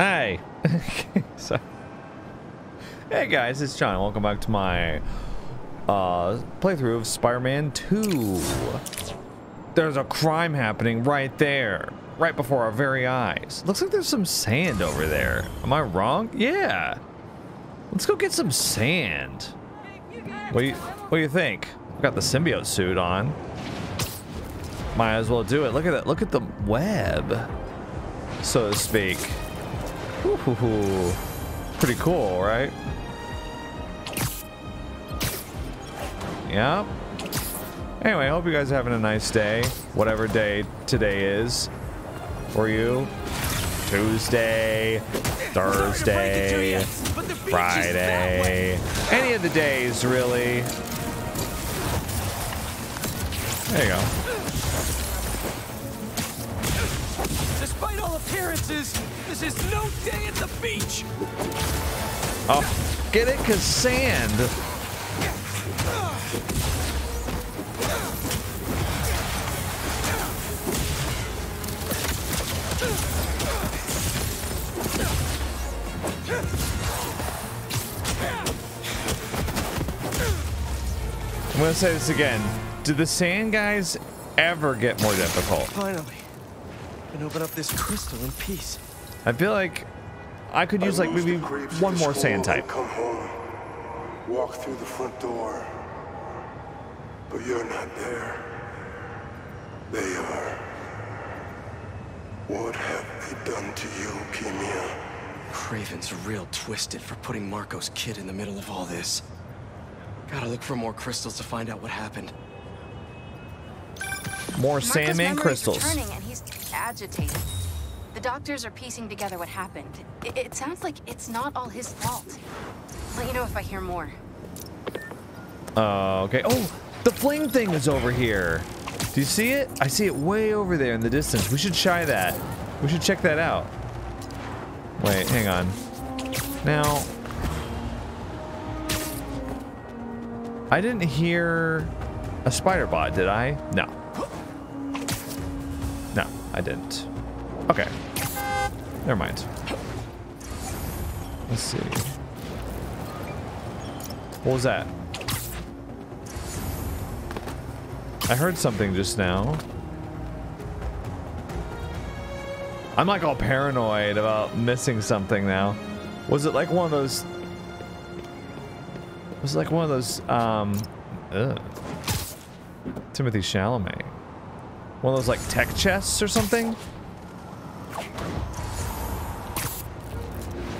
Hey. so, hey guys, it's John. Welcome back to my uh, playthrough of Spider-Man 2. There's a crime happening right there, right before our very eyes. Looks like there's some sand over there. Am I wrong? Yeah. Let's go get some sand. What do you What do you think? I've got the symbiote suit on. Might as well do it. Look at that. Look at the web, so to speak. Ooh, pretty cool, right? Yeah. Anyway, I hope you guys are having a nice day, whatever day today is for you. Tuesday, Thursday, Friday, any of the days, really. There you go. All appearances, this is no day at the beach. Oh, get it? Cause sand. I'm gonna say this again. Do the sand guys ever get more difficult? Finally, can open up this crystal in peace. I feel like I could use like maybe one more sand type. Come home. Walk through the front door. But you're not there. They are. What have they done to you, Keemia? Kraven's real twisted for putting Marko's kid in the middle of all this. Gotta look for more crystals to find out what happened. More Marko's Sandman memory's crystals. Agitated. The doctors are piecing together what happened. It, it sounds like it's not all his fault. Let you know if I hear more. Uh, okay. Oh, the fling thing is over here. Do you see it? I see it way over there in the distance. We should try that. We should check that out. Wait, hang on. Now, I didn't hear a spider bot, did I? No. I didn't. Okay. Never mind. Let's see. What was that? I heard something just now. I'm like all paranoid about missing something now. Was it like one of those? Was it like one of those? Um, ugh. Timothy Chalamet. One of those like tech chests or something?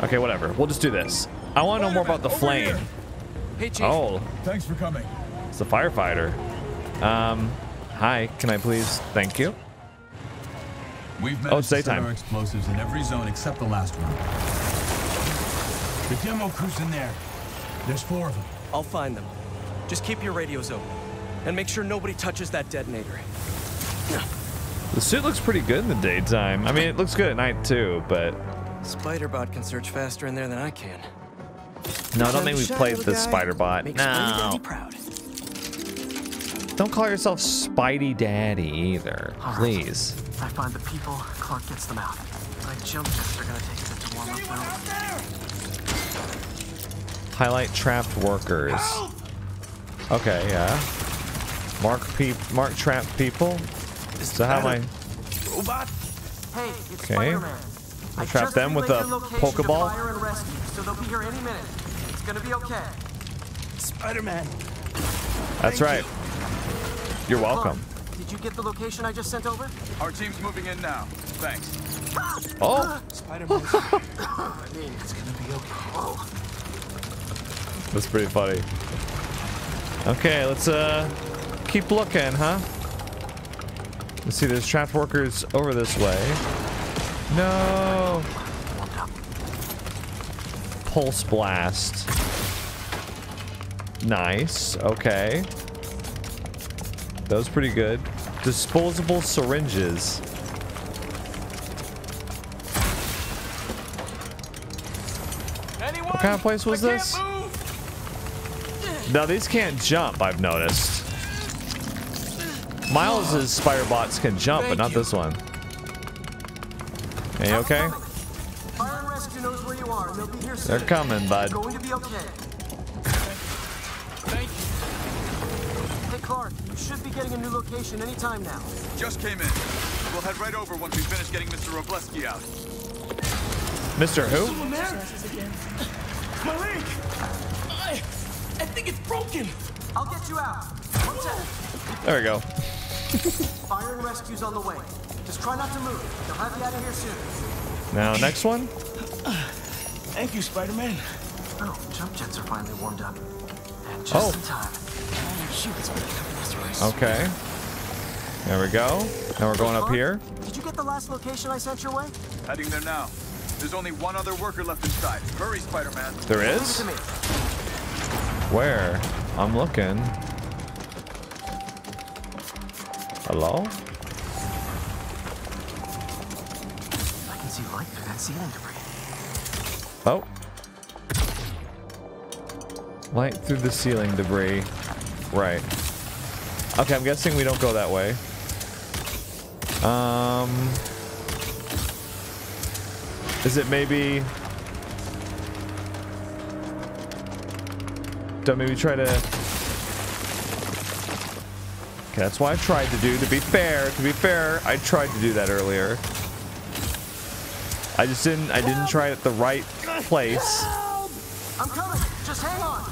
Okay, whatever. We'll just do this. I want to know more about the flame. Hey, Chief. Oh, Thanks for coming. it's a firefighter. Um, hi, can I please? Thank you. We've Oh, managed it's to set daytime. our explosives in every zone except the last one. The demo crew's in there. There's four of them. I'll find them. Just keep your radios open. And make sure nobody touches that detonator. The suit looks pretty good in the daytime. I mean, it looks good at night too, but Spiderbot can search faster in there than I can. no, I don't Time think to we shine, played the guy. spider bot. Make Spidey No, proud. don't call yourself Spidey Daddy either, All right. please. I find the people, Clark gets them out. My jump jets are gonna take a bit to warm up though. Highlight trapped workers. Okay, yeah. Mark peep, mark trapped people. So how am I? Robot? Hey, it's Okay. Spider-Man. I trap them with a your location to Pokeball? Fire and rescue, so they'll be here any minute. It's gonna be okay. Spider-Man. That's right. You're welcome. Clark, did you get the location I just sent over? Our team's moving in now. Thanks. Oh, Spider-Man. I mean, it's gonna be okay. that's pretty funny. Okay, let's uh keep looking, huh? Let's see. There's trapped workers over this way. No. Pulse blast. Nice. Okay. That was pretty good. Disposable syringes. Anyone? What kind of place was this? move. Now these can't jump, I've noticed. Miles's spider bots can jump, but not you. this one. Are you okay? Fire and you are, and they'll be here soon. They're coming, bud. You're going to be okay. Thank you. Hey, Clark, you should be getting a new location anytime now. Just came in. We'll head right over once we finish getting Mr. Robleski out. Mr. Who? My leg! I, I think it's broken. I'll get you out. One sec. There we go. Fire and rescue's on the way. Just try not to move. They'll have you out of here soon. Now, next one. Thank you, Spider-Man. Oh, jump jets are finally warmed up. And just Oh. in time. Shoot, it's gonna cover this right. Okay. There we go. Now we're going up here. Did you get the last location I sent your way? Heading there now. There's only one other worker left inside. Hurry, Spider-Man. There Leave it is? to me. Where? I'm looking. Hello? I can see light through that ceiling debris. Oh. Light through the ceiling debris. Right. Okay, I'm guessing we don't go that way. Um. Is it maybe. Don't maybe try to. Okay, that's what I tried to do. To be fair, to be fair, I tried to do that earlier. I just didn't. I didn't try it at the right place. I'm coming. Just hang on.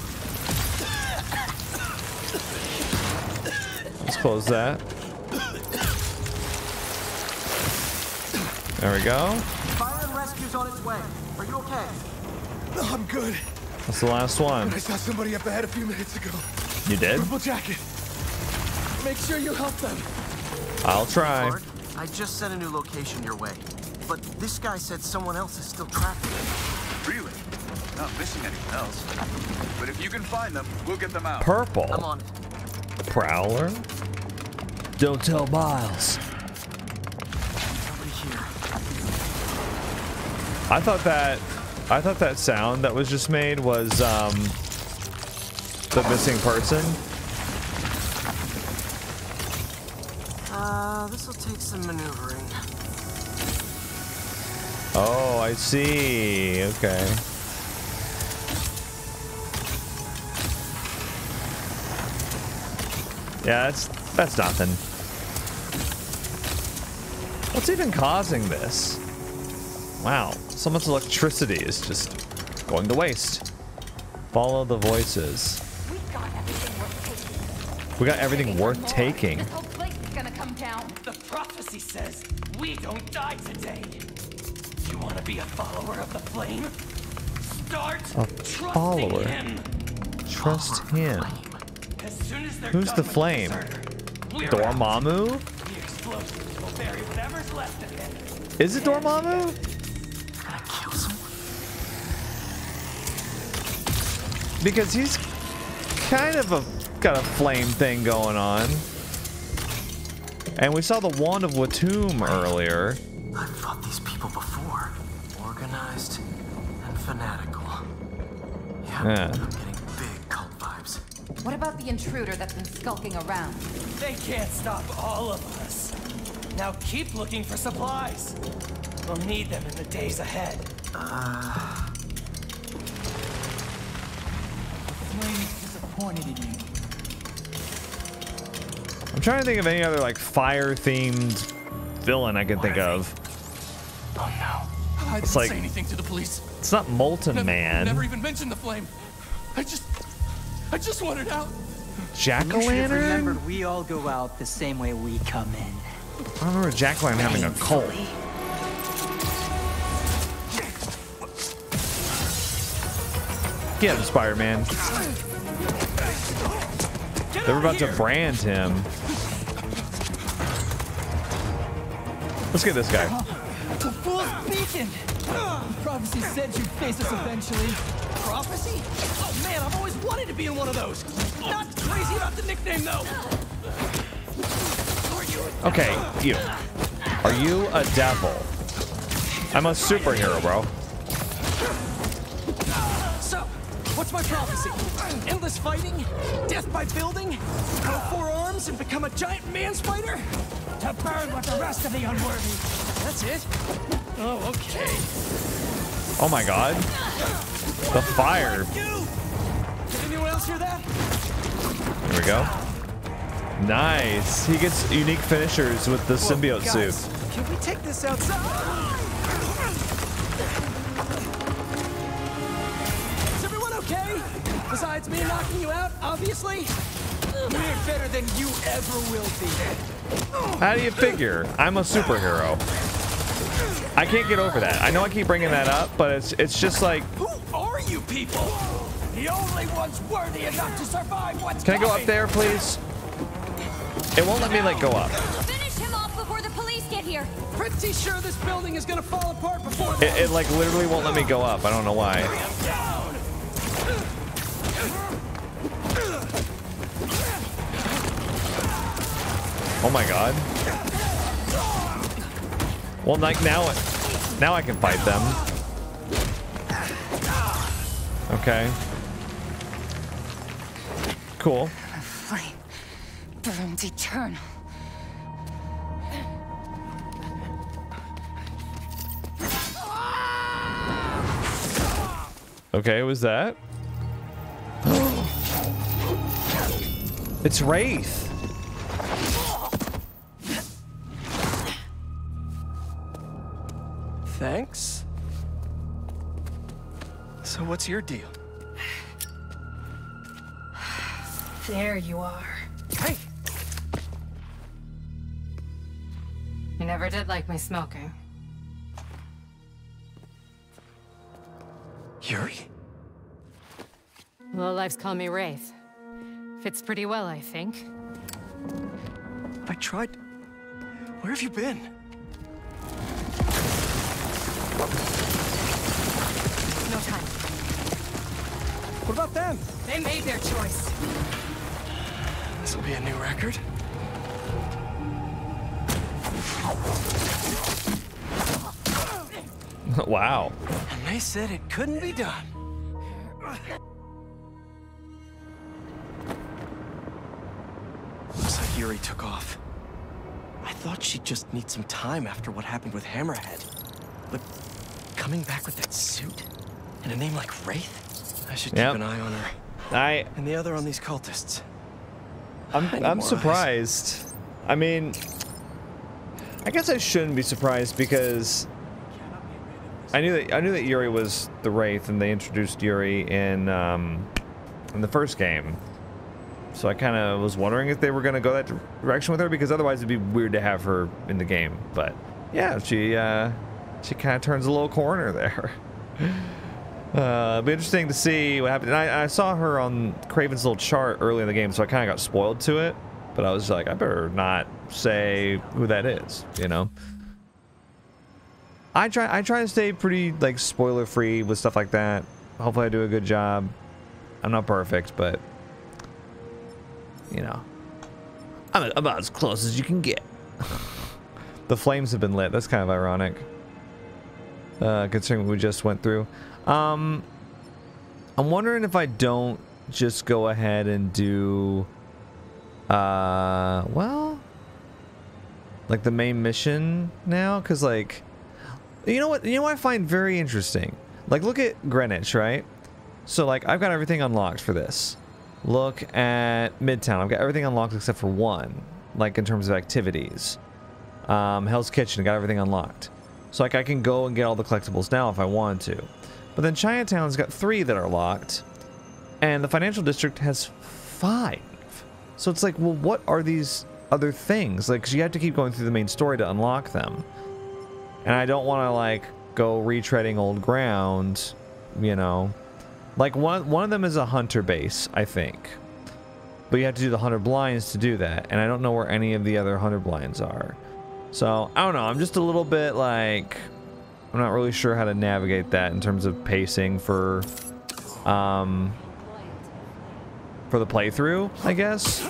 Let's close that. There we go. Fire and rescue's on its way. Are you okay? No, I'm good. That's the last one. I saw somebody up ahead a few minutes ago. You did? Purple jacket. Make sure you help them. I'll try. Clark, I just sent a new location your way. But this guy said someone else is still tracking it. Really? Not missing anything else. But if you can find them, we'll get them out. I'm on it. Prowler. Don't tell Miles. Nobody here. I thought that. I thought that sound that was just made was um, the missing person. Uh, this will take some maneuvering. Oh, I see. Okay. Yeah, that's that's nothing. What's even causing this? Wow, so much electricity is just going to waste. Follow the voices. We got everything worth taking. We got everything Taking worth one more, taking. This whole place is gonna come down. The prophecy says we don't die today. You want to be a follower of the flame? Start A follower? him. Trust him. As soon as Who's the flame? deserter. Dormammu? The explosions will bury whatever's left of him. Is it Dormammu? Gonna kill someone? Because he's kind of a got a flame thing going on. And we saw the wand of Watoomb earlier. I've fought these people before. Organized and fanatical. Yeah, Yeah. I'm getting big cult vibes. What about the intruder that's been skulking around? They can't stop all of us. Now keep looking for supplies. We'll need them in the days ahead. Uh. Flame's disappointed in you. I'm trying to think of any other like fire themed villain I can think of. Oh no. I It's didn't like- say anything to the police. It's not Molten Never, Man. Never even mentioned the flame. I just, I just wanted out. Jack o' You Lantern? remembered we all go out the same way we come in. I remember Jack o' Lantern having a cult. Get him, Spider-Man. They were about to brand him. Let's get this guy. The fool's beacon. Prophecy said you'd face us eventually. Prophecy? Oh man, I've always wanted to be in one of those. Not crazy about the nickname though. Okay, you. Are you a devil? I'm a superhero, bro. So, what's my prophecy? Endless fighting? Death by building? Grow four arms and become a giant man spider? To burn with the rest of the unworthy. That's it? Oh, okay. Oh my god. The fire. Did anyone else hear that? There we go. Nice. He gets unique finishers with the symbiote Guys, suit. Can we take this outside? Is everyone okay? Besides me knocking you out, obviously? We're better than you ever will be. How do you figure? I'm a superhero. I can't get over that. I know I keep bringing that up, but it's it's just like, Who are you people? The only ones worthy enough to survive what's can I go up there, please? It won't let me like go up. Finish him off before the police get here. Pretty sure this building is gonna fall apart before It, it like literally won't let me go up. I don't know why. Oh my god. Well, like now, now I can fight them. Okay. Cool. Flame burns eternal. Okay, was that? it's Wraith. What's your deal? There you are. Hey, You never did like my smoking. Yuri? Lowlifes call me Wraith. Fits pretty well, I think. I tried. Where have you been? What about them? They made their choice. This will be a new record. wow. And they said it couldn't be done. Looks like Yuri took off. I thought she'd just need some time after what happened with Hammerhead. But coming back with that suit? And a name like Wraith? I should Yep. keep an eye on her. I And the other on these cultists. I'm I'm more eyes. surprised. I mean, I guess I shouldn't be surprised because I knew that I knew that Yuri was the Wraith, and they introduced Yuri in um, in the first game. So I kind of was wondering if they were going to go that direction with her, because otherwise it'd be weird to have her in the game. But yeah, she uh, she kind of turns a little corner there. Uh, it'll be interesting to see what happened. And I, I saw her on Kraven's little chart early in the game, so I kind of got spoiled to it. But I was like, I better not say who that is, you know. I try I try to stay pretty like spoiler free with stuff like that. Hopefully, I do a good job. I'm not perfect, but you know, I'm about as close as you can get. the flames have been lit. That's kind of ironic, uh, considering what we just went through. Um, I'm wondering if I don't just go ahead and do, uh, well, like the main mission now, because like, you know what, you know what I find very interesting. Like, look at Greenwich, right? So like, I've got everything unlocked for this. Look at Midtown. I've got everything unlocked except for one, like in terms of activities. Um, Hell's Kitchen got everything unlocked. So like I can go and get all the collectibles now if I want to. But then Chinatown's got three that are locked, and the financial district has five. So it's like, well, what are these other things? Like, you have to keep going through the main story to unlock them. And I don't want to like go retreading old ground, you know. Like one one of them is a hunter base, I think. But you have to do the hunter blinds to do that, and I don't know where any of the other hunter blinds are. So I don't know. I'm just a little bit like I'm not really sure how to navigate that in terms of pacing for um for the playthrough, I guess.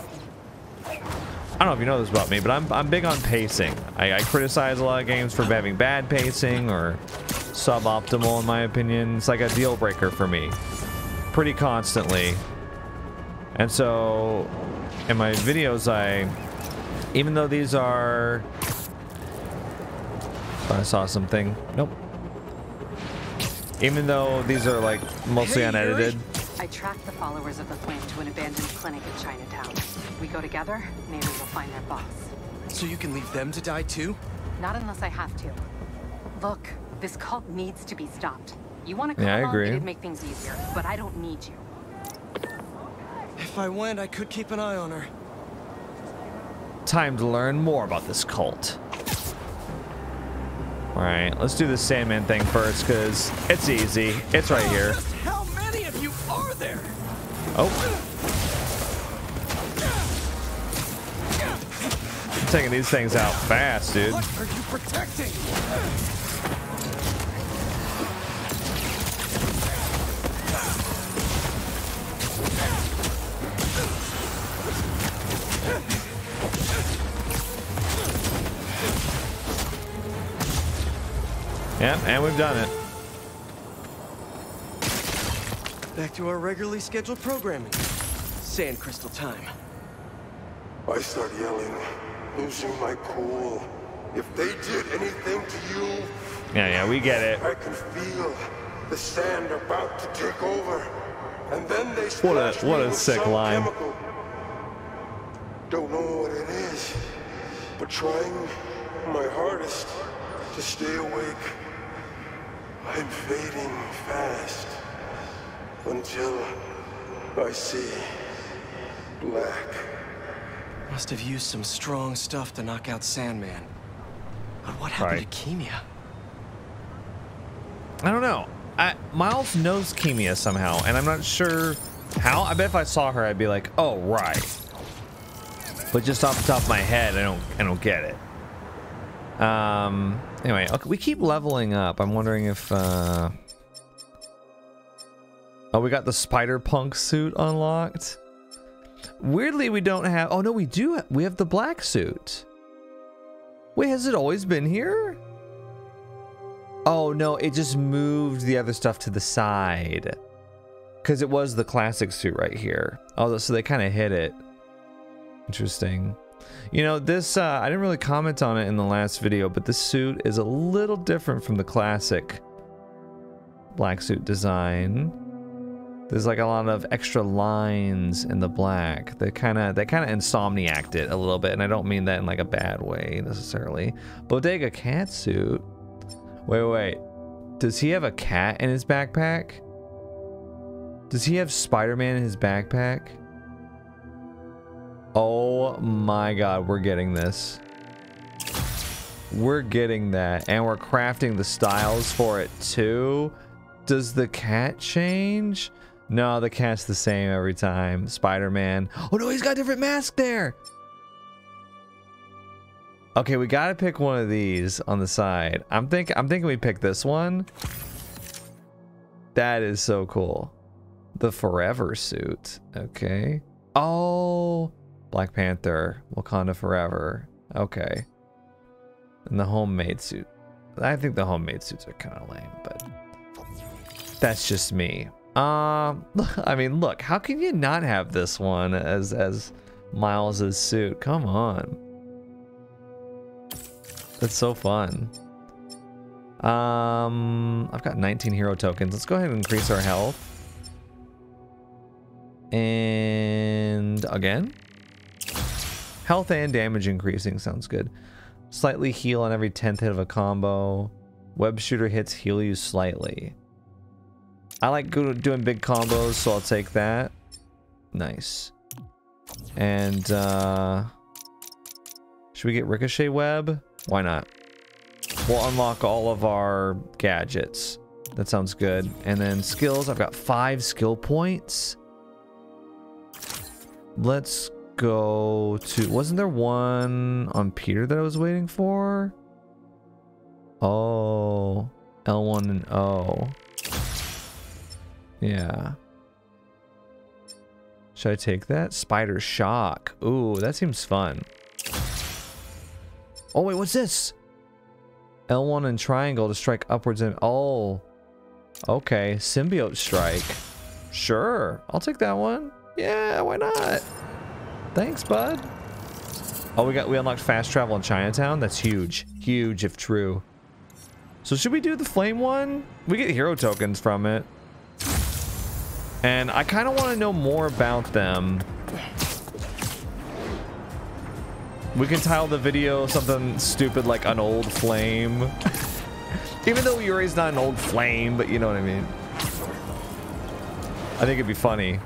I don't know if you know this about me, but I'm I'm big on pacing. I, I criticize a lot of games for having bad pacing or suboptimal in my opinion. It's like a deal breaker for me. Pretty constantly. And so in my videos I even though these are I saw something. Nope. Even though these are like mostly Hey, unedited. I tracked the followers of the flame to an abandoned clinic in Chinatown. We go together, maybe we'll find their boss. So you can leave them to die too? Not unless I have to. Look, this cult needs to be stopped. You want to come Yeah, I along, agree. it'd make things easier, but I don't need you. If I went, I could keep an eye on her. Time to learn more about this cult. Alright, let's do the Sandman thing first, because it's easy. It's right here. How many of you are there? Oh. I'm taking these things out fast, dude. What are you protecting? Yeah, and we've done it. Back to our regularly scheduled programming. Sand crystal time. I start yelling, losing my cool. If they did anything to you, Yeah, yeah, we get it. I can feel the sand about to take over. And then they What a- what a sick line. chemical. Don't know what it is, but trying my hardest to stay awake. I'm fading fast until I see black. Must have used some strong stuff to knock out Sandman. But what happened Right. to Keemia? I don't know. I, Miles knows Keemia somehow, and I'm not sure how. I bet if I saw her, I'd be like, "Oh, right." But just off the top of my head, I don't, I don't get it. Um. Anyway, okay, we keep leveling up. I'm wondering if. uh... Oh, we got the Spider Punk suit unlocked. Weirdly, we don't have. Oh no, we do. We have the black suit. Wait, has it always been here? Oh no, it just moved the other stuff to the side. Because it was the classic suit right here. Oh, so they kind of hit it. Interesting. You know, this, uh, I didn't really comment on it in the last video, but this suit is a little different from the classic black suit design. There's like a lot of extra lines in the black. They kind of they kind of insomniacted it a little bit, and I don't mean that in like a bad way necessarily. Bodega cat suit. Wait, wait. Does he have a cat in his backpack? Does he have Spider-Man in his backpack? Oh my god, we're getting this. We're getting that. And we're crafting the styles for it too. Does the cat change? No, the cat's the same every time. Spider-Man. Oh no, he's got a different mask there. Okay, we gotta pick one of these on the side. I'm think I'm thinking we pick this one. That is so cool. The Forever suit. Okay. Oh, Black Panther, Wakanda Forever. Okay. And the homemade suit. I think the homemade suits are kind of lame, but that's just me. Um, I mean, look, how can you not have this one as as Miles's suit? Come on. That's so fun. Um, I've got 19 hero tokens. Let's go ahead and increase our health. And again. Health and damage increasing sounds good. Slightly heal on every 10th hit of a combo. Web shooter hits heal you slightly. I like doing big combos, so I'll take that. Nice. And, uh... Should we get Ricochet Web? Why not? We'll unlock all of our gadgets. That sounds good. And then skills, I've got five skill points. Let's go to... Wasn't there one on Peter that I was waiting for? Oh. L1 and O. Yeah. Should I take that? Spider Shock. Ooh, that seems fun. Oh, wait, what's this? L1 and triangle to strike upwards and... Oh. Okay, symbiote strike. Sure, I'll take that one. Yeah, why not? Thanks, bud. Oh, we got we unlocked fast travel in Chinatown. That's huge. Huge if true. So should we do the flame one? We get hero tokens from it. And I kind of want to know more about them. We can title the video something stupid like an old flame. Even though Yuri's not an old flame, but you know what I mean. I think it'd be funny.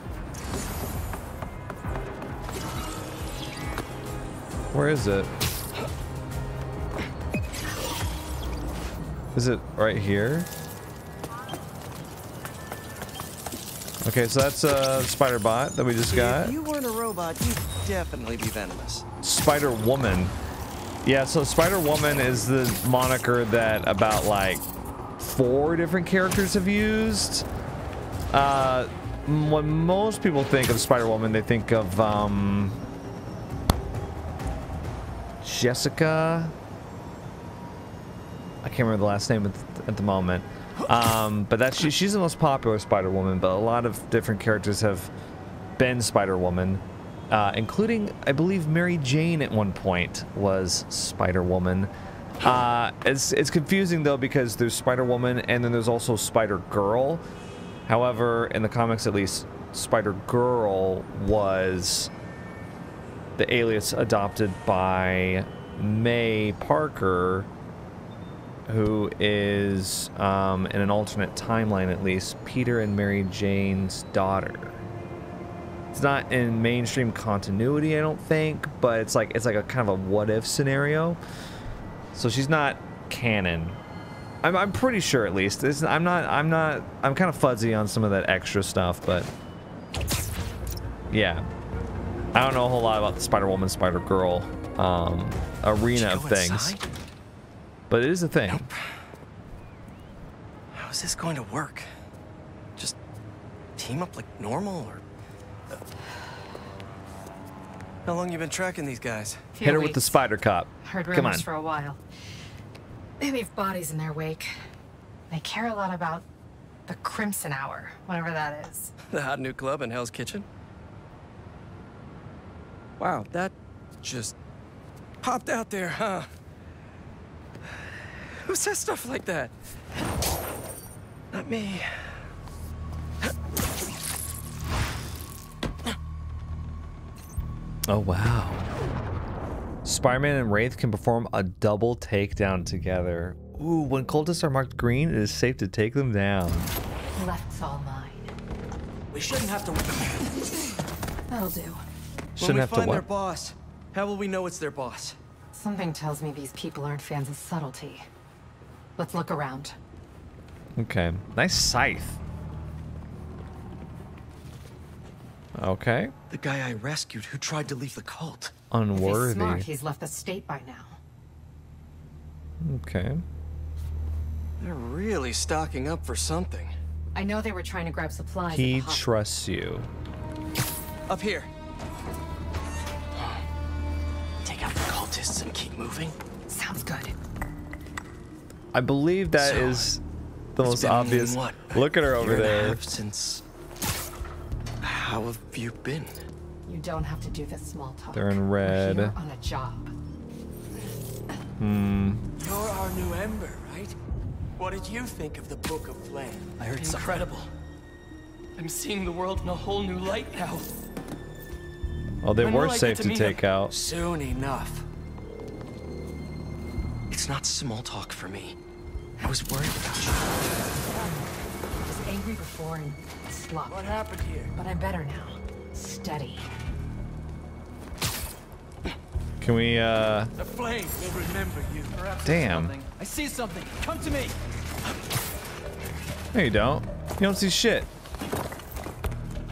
Where is it? Is it right here? Okay, so that's a spider bot that we just got. If you weren't a robot, you'd definitely be venomous. Spider Woman. Yeah, so Spider Woman is the moniker that about like four different characters have used. Uh, when most people think of Spider Woman, they think of um, Jessica. I can't remember the last name at the, at the moment. Um, but that's she, she's the most popular Spider Woman. But a lot of different characters have been Spider Woman, uh, including I believe Mary Jane at one point was Spider Woman. Uh, it's it's confusing though because there's Spider Woman and then there's also Spider Girl. However, in the comics at least, Spider Girl was the alias adopted by May Parker who is, um, in an alternate timeline at least, Peter and Mary Jane's daughter. It's not in mainstream continuity, I don't think, but it's like it's like a kind of a what if scenario. So she's not canon. I'm, I'm pretty sure at least. It's, I'm not I'm not I'm kind of fuzzy on some of that extra stuff, but yeah. I don't know a whole lot about the Spider Woman, Spider Girl um, arena of things. Inside? But it is a thing. Nope. How is this going to work? Just team up like normal or... Uh, how long you been tracking these guys? Hit her weeks. with the spider cop. Heard rumors Come on. for a while. They leave bodies in their wake. They care a lot about the Crimson Hour, whatever that is. The hot new club in Hell's Kitchen? Wow, that just popped out there, huh? Who says stuff like that? Not me. Oh, wow. Spider-Man and Wraith can perform a double takedown together. Ooh, when cultists are marked green, it is safe to take them down. Left's all mine. We shouldn't have to... That'll do. Shouldn't when we have find to their boss, how will we know it's their boss? Something tells me these people aren't fans of subtlety. Let's look around. Okay. Nice scythe. Okay. The guy I rescued who tried to leave the cult. Unworthy. If he's smart, he's left the state by now. Okay. They're really stocking up for something. I know they were trying to grab supplies. He trusts you. Up here. Cultists and keep moving. Sounds good. I believe that so, is the most obvious. What, Look at her over there. Since how have you been? You don't have to do this small talk. They're in red. We're on a job. Hmm. You're our new Ember, right? What did you think of the Book of Flame? I heard it's incredible. I'm seeing the world in a whole new light now. Oh, they when were safe to, to take out. Soon enough. It's not small talk for me. I was worried about you. I was angry before and slumped. What happened here? But I'm better now. Steady. Can we, uh... The flame will remember you. Perhaps Damn. I see something. Come to me. No, you don't. You don't see shit.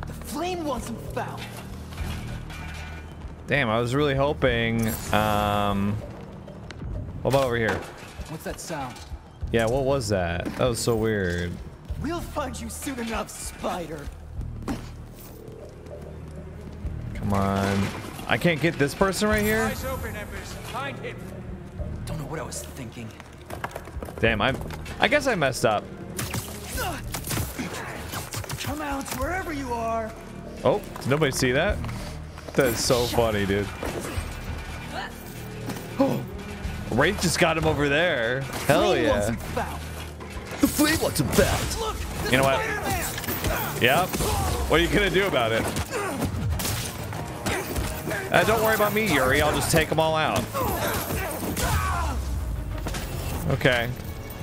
The flame wants him found. Damn, I was really hoping, um... What about over here? What's that sound? Yeah, what was that? That was so weird. We'll find you soon enough, Spider. Come on. I can't get this person right here? Eyes open, Embers. Find him. Don't know what I was thinking. Damn, I I guess I messed up. Come out wherever you are. Oh, did nobody see that? That is so funny, dude. Oh. Wraith just got him over there. Hell Flame yeah. The flame wants him found. You know what? Yep. What are you gonna do about it? Uh, don't worry about me, Yuri. I'll just take them all out. Okay.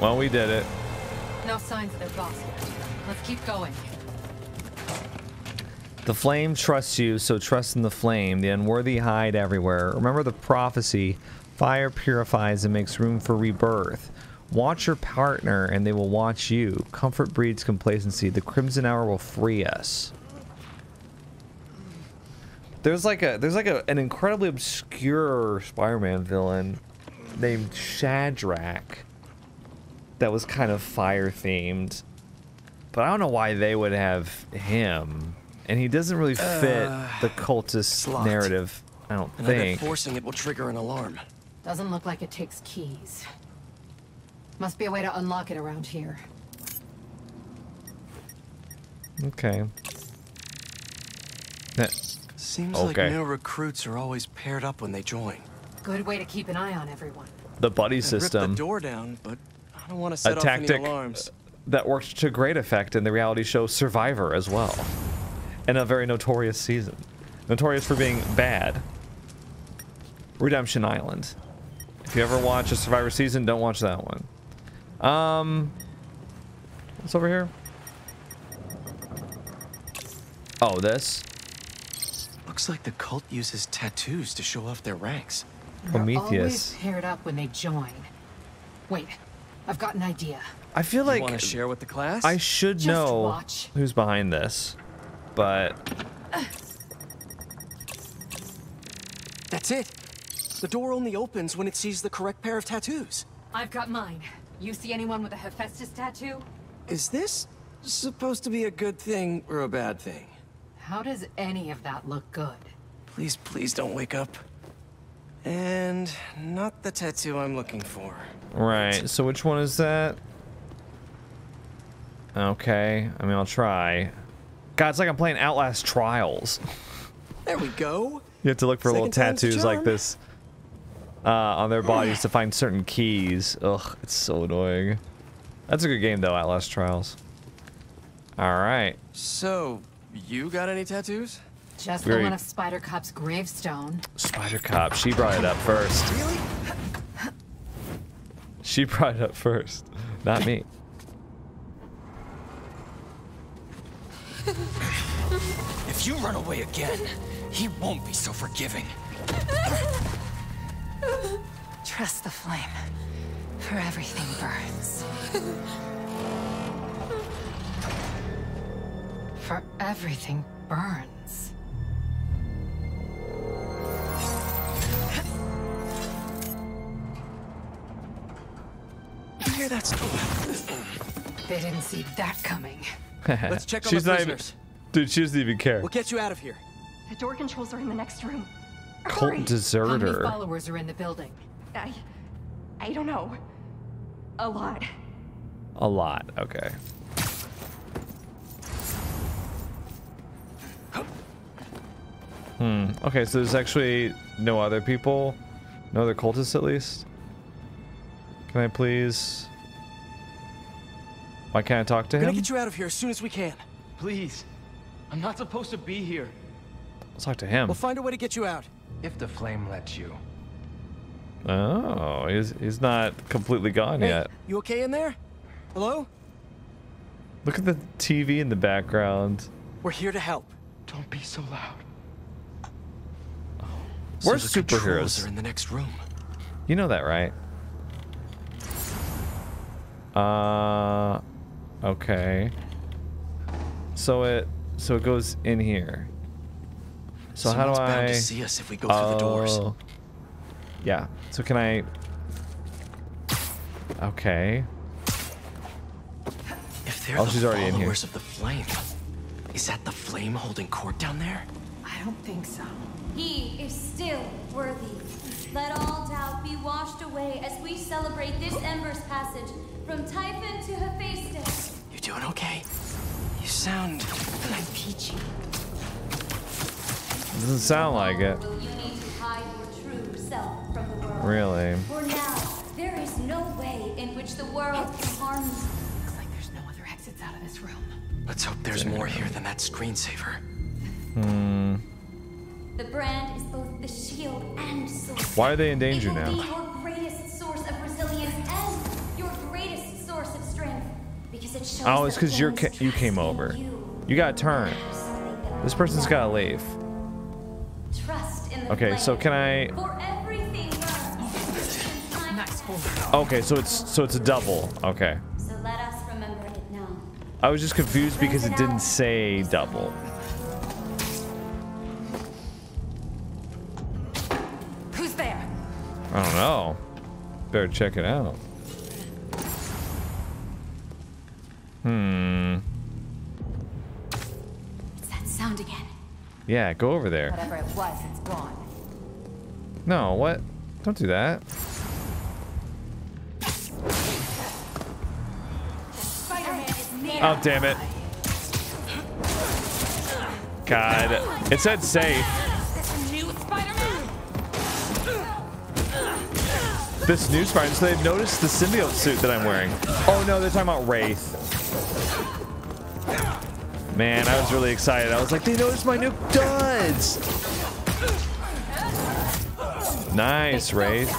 Well, we did it. No signs of their boss yet. Let's keep going. The flame trusts you, so trust in the flame. The unworthy hide everywhere. Remember the prophecy fire purifies and makes room for rebirth. Watch your partner, and they will watch you. Comfort breeds complacency. The Crimson Hour will free us. There's like a there's like a, an incredibly obscure Spider-Man villain named Shadrac that was kind of fire themed, but I don't know why they would have him, and he doesn't really fit Uh, the cultist locked. narrative. I don't And I think. forcing it will trigger an alarm. Doesn't look like it takes keys. Must be a way to unlock it around here. Okay. That- Seems Okay. like new recruits are always paired up when they join. Good way to keep an eye on everyone. the buddy I'd Rip system. the door down, but I don't want to a set off any tactic alarms. that worked to great effect in the reality show Survivor as well. And a very notorious season. Notorious for being bad. Redemption Island. If you ever watch a Survivor season, don't watch that one. Um, what's over here? Oh, this? Looks like the cult uses tattoos to show off their ranks. They're always Prometheus. paired up when they join. Wait, I've got an idea. I feel You like want to share with the class? I should Just know watch. who's behind this, but That's it. The door only opens when it sees the correct pair of tattoos. I've got mine. You see anyone with a Hephaestus tattoo? Is this supposed to be a good thing or a bad thing? How does any of that look good? Please, please don't wake up. And not the tattoo I'm looking for. Right, so which one is that? Okay, I mean, I'll try. God, it's like I'm playing Outlast Trials. There we go. You have to look for little Second time's tattoos like this uh, on their bodies to find certain keys. Ugh, it's so annoying. That's a good game, though, Outlast Trials. Alright. So, you got any tattoos? Just Very- the one of Spider Cop's gravestone. Spider Cop, she brought it up first. Really? She brought it up first, not me. If you run away again, he won't be so forgiving. Trust the flame, for everything burns. For everything burns. You hear that stuff? They didn't see that coming. Let's check on She's the not even, prisoners. dude, she doesn't even care. We'll get you out of here. The door controls are in the next room. Cult How many followers are in the building? I... I don't know. A lot. A lot. Okay. Hmm. Okay, so there's actually no other people? No other cultists, at least? Can I please... Why can't I talk to him? We're gonna get you out of here as soon as we can. Please. I'm not supposed to be here. Let's talk to him. We'll find a way to get you out. If the flame lets you. Oh, he's, he's not completely gone Hey, yet. you okay in there? Hello? Look at the TV in the background. We're here to help. Don't be so loud. We're so the superheroes. Are in the next room. You know that, right? Uh, okay. So it so it goes in here. So how Someone's do bound I? to see us if we go through the oh. doors. Oh. Yeah. So can I? Okay. If they're Oh, the she's already in here. followers of the flame, is that the flame holding court down there? I don't think so. He is still worthy. Let all doubt be washed away as we celebrate this Ember's passage from Typhon to Hephaestus. You're doing okay? You sound I'm peachy. Doesn't sound like it. Will you need to hide your true self from the world? Really. For now, world can harm you. Looks like there's no other exits out of this room. Let's hope there's more here than that screensaver. Hmm. The brand is both the shield and sword. Why are they in danger it will now? Be your greatest source of resilience and your greatest source of strength, because it shows. Oh, it's because you're ca you came over. You got turned. This person's gotta leave. Trust in the Okay, so can I? For everything burns. Nice cool. Okay, so it's so it's a double. Okay. So let us remember it now. I was just confused because it didn't say double. Who's there? I don't know. Better check it out. Hmm. Yeah, go over there. Whatever it was, it's gone. No, what? Don't do that. Spider-Man is near. Oh, damn it. God. It said safe. This new Spider-Man. This new Spider, so they've noticed the symbiote suit that I'm wearing. Oh no, they're talking about Wraith. Man, I was really excited. I was like, they noticed my new duds. Nice, Wraith.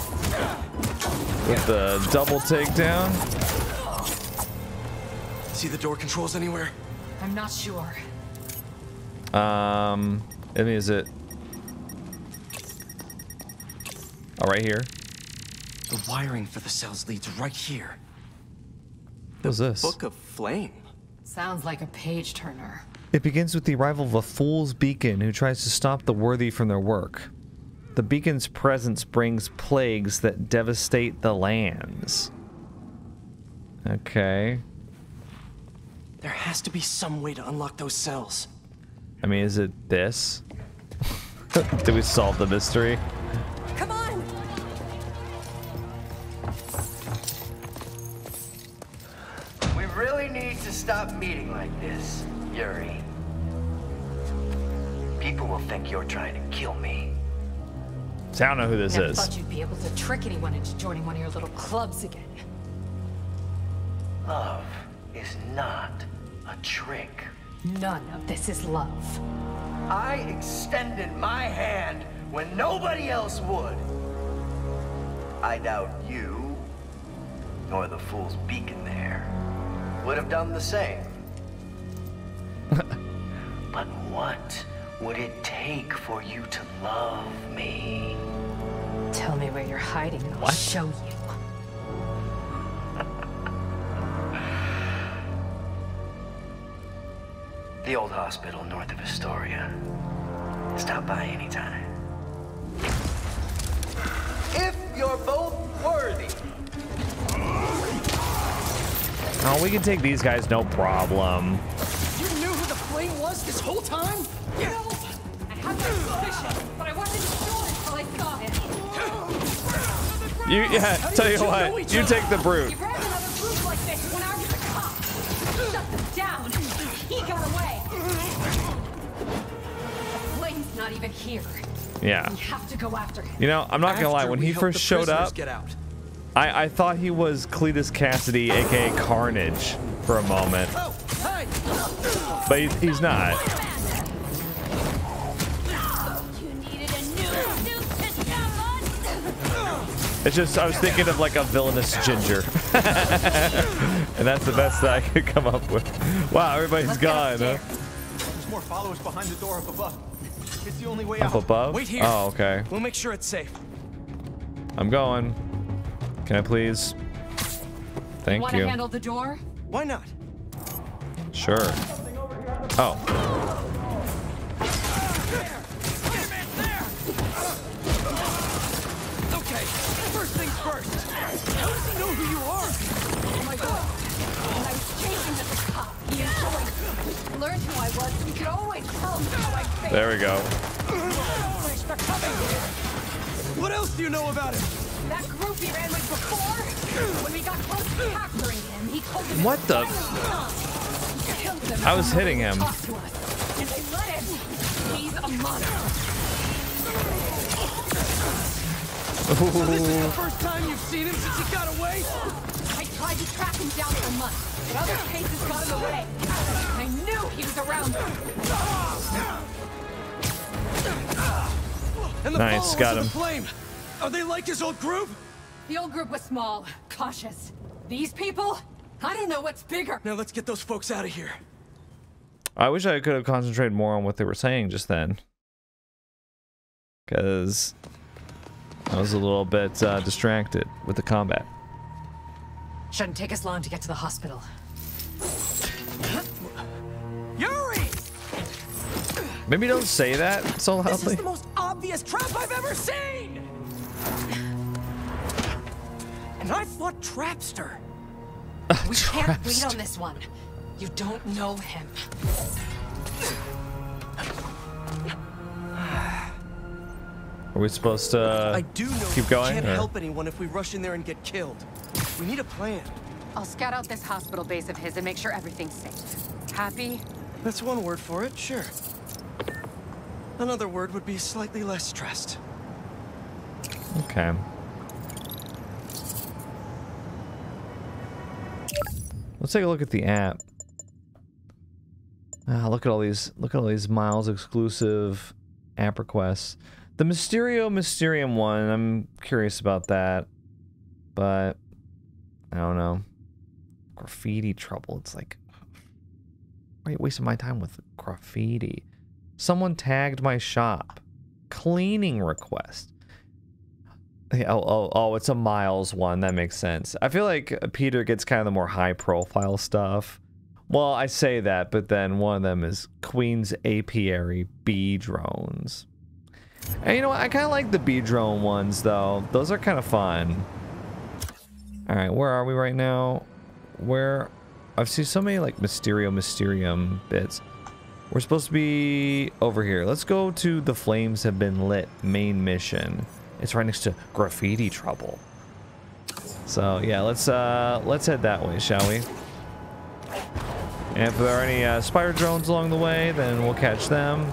With the double takedown. See the door controls anywhere? I'm not sure. Um, I mean, is it? Oh, right here. The wiring for the cells leads right here. What's this? Book of Flame. Sounds like a page turner. It begins with the arrival of a fool's beacon who tries to stop the worthy from their work. The beacon's presence brings plagues that devastate the lands. Okay. There has to be some way to unlock those cells. I mean, is it this? Did we solve the mystery? Stop meeting like this, Yuri. People will think you're trying to kill me. So I don't know who this Never is. thought you'd be able to trick anyone into joining one of your little clubs again. Love is not a trick. None of this is love. I extended my hand when nobody else would. I doubt you, nor the fool's beacon there, would have done the same. but what would it take for you to love me? Tell me where you're hiding and I'll show you. The old hospital north of Astoria. Stop by anytime. Oh, we can take these guys, no problem. You knew who the flame was this whole time? Yeah. I had my suspicion, but I wasn't sure until I saw him. You, yeah, How tell you you know what, you other? take the brute. He ran another group like this when I was a cop. Shut them down. He got away. The flame's not even here. Yeah. We have to go after him. You know, I'm not gonna lie, when he first showed up, Get out. I, I thought he was Cletus Kasady, aka Carnage, for a moment. But he, he's not. It's just, I was thinking of like a villainous ginger. and that's the best that I could come up with. Wow, everybody's gone, huh? There's more followers behind the door up above. It's the only way Up out. above? Wait here. Oh, okay. We'll make sure it's safe. I'm going. Can I please? Thank Want to you. handle the door? Why not? Sure. Oh. Okay, first things first. How does he know who you are? Oh my god. When I was chasing at the cop, he enjoyed learned who I was. He could always tell me how I failed. There we go. Thanks for coming. What else do you know about him? That group he ran with before, when we got close to capturing him, he told them What the? He killed them I was hitting him. Talk to us, and they let him. He's a monster. So this is the first time you've seen him since he got away? I tried tried to track him down for months, but other cases got in the way. I knew he was around. And the Nice, followers got him. the flame. Are they like his old group? The old group was small, cautious. These people? I don't know what's bigger. Now let's get those folks out of here. I wish I could have concentrated more on what they were saying just then. Because I was a little bit uh, distracted with the combat. Shouldn't take us long to get to the hospital. Yuri! Maybe don't say that so loudly. This is loudly. the most obvious trap I've ever seen! And I fought Trapster. We can't wait on this one. You don't know him. Are we supposed to I do know keep we going? can't or- help anyone if we rush in there and get killed. We need a plan. I'll scout out this hospital base of his and make sure everything's safe. Happy? That's one word for it, sure. Another word would be slightly less stressed. Okay. Let's take a look at the app. Ah, look at all these look at all these Miles exclusive app requests. The Mysterio Mysterium one, I'm curious about that. But I don't know. Graffiti trouble. It's like why are you wasting my time with graffiti? Someone tagged my shop. Cleaning request. Yeah, oh, oh, oh, it's a Miles one. That makes sense. I feel like Peter gets kind of the more high profile stuff. Well, I say that, but then one of them is Queen's Apiary bee drones. And you know what? I kind of like the bee drone ones, though. Those are kind of fun. All right, where are we right now? Where? I've seen so many like Mysterio Mysterium bits. We're supposed to be over here. Let's go to the Flames Have Been Lit main mission. It's right next to Graffiti Trouble. So yeah, let's uh let's head that way, shall we? And if there are any uh, spider drones along the way, then we'll catch them.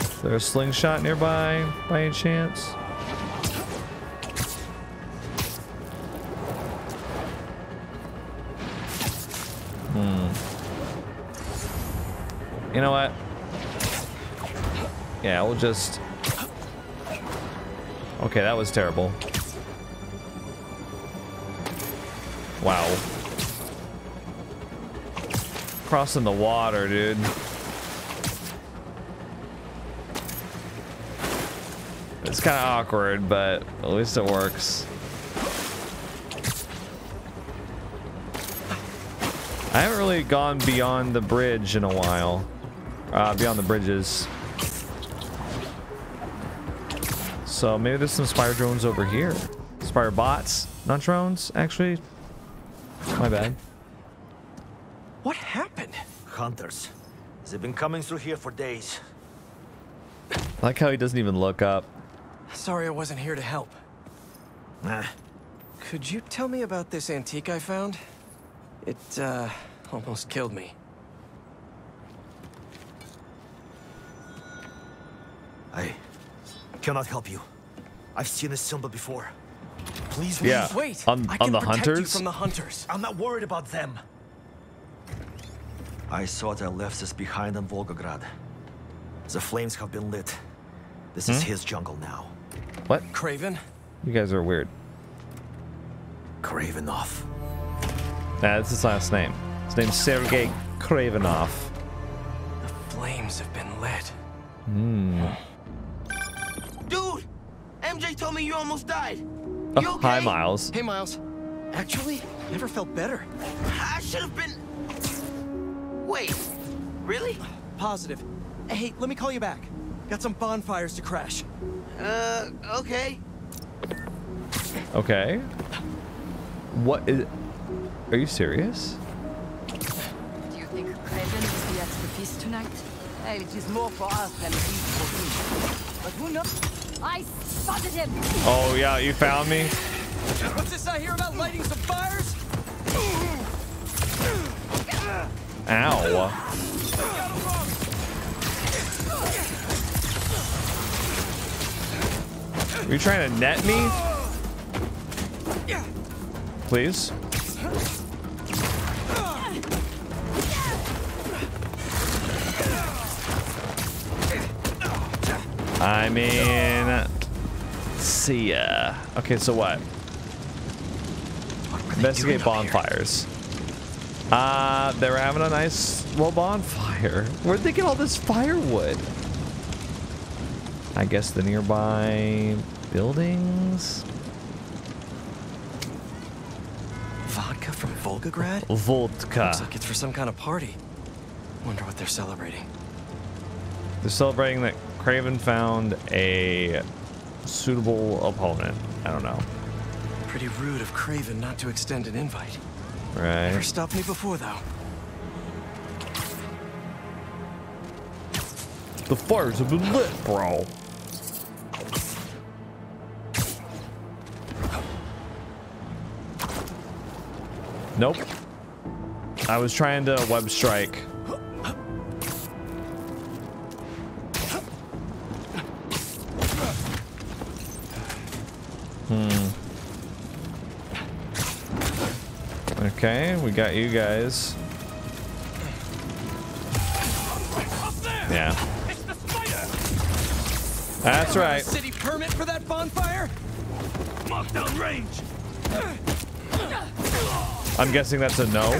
Is there a slingshot nearby by any chance? Hmm. You know what? Yeah, we'll just... Okay, that was terrible. Wow. Crossing the water, dude. It's kind of awkward, but at least it works. I haven't really gone beyond the bridge in a while. Uh, beyond the bridges. So maybe there's some Spire drones over here. Spire bots, not drones, actually. My bad. What happened? Hunters. They've been coming through here for days. I like how he doesn't even look up. Sorry I wasn't here to help. Nah. Could you tell me about this antique I found? It, uh, almost killed me. I cannot help you. I've seen this symbol before. Please Yeah. Wait, on- I on can the protect you hunters? from the hunters. I'm not worried about them. I thought I left this behind in Volgograd. The flames have been lit. This is Hmm? his jungle now. What? Kraven? You guys are weird. Kravinoff. Nah, that's his last name. His name's Sergei The Flames have been lit. Hmm. Dude! MJ told me you almost died. Oh, Hi, Miles. Hey, Miles. Actually, never felt better. I should have been. Wait, really? Positive. Hey, let me call you back. Got some bonfires to crash. Uh, okay. Okay. What is... Are you serious? Do you think Kraven will be at the feast tonight? Well, it is more for us than it is for him. But who knows? I spotted him! Oh, yeah, you found me? What's this I hear about lighting some fires? Ow. Are you trying to net me? Please. I mean, see ya. Okay, so what? Investigate bonfires. Uh, they were having a nice little bonfire. Where'd they get all this firewood? I guess the nearby buildings? Vodka from Volgograd? Vodka. Looks like it's for some kind of party. Wonder what they're celebrating. They're celebrating that Kraven found a suitable opponent. I don't know. Pretty rude of Kraven not to extend an invite. Right. Never stopped me before, though. The fires have been lit, bro. Nope. I was trying to web strike. Okay, we got you guys. Yeah. That's right. City permit for that bonfire? Markdown range. I'm guessing that's a no.